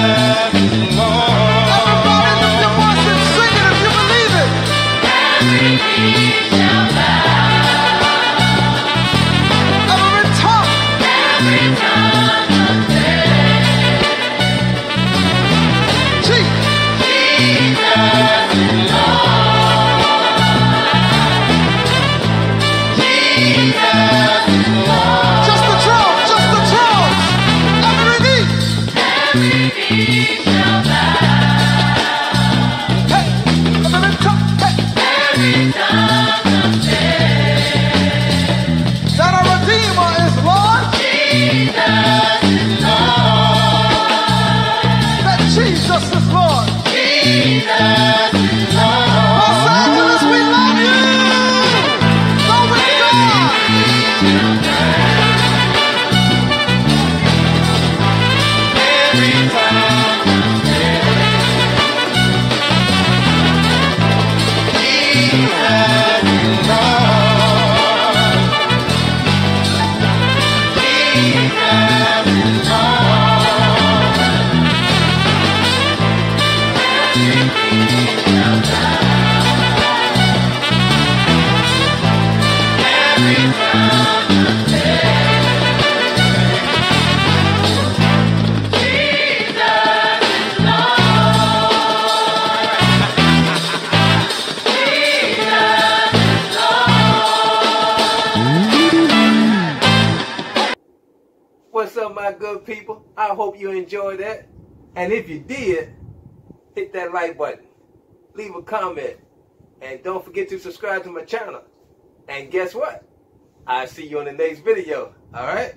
Everybody Jesus is Lord. Los What's up, my good people? I hope you enjoyed that. And if you did, hit that like button, leave a comment, and don't forget to subscribe to my channel. And guess what? I'll see you on the next video. All right?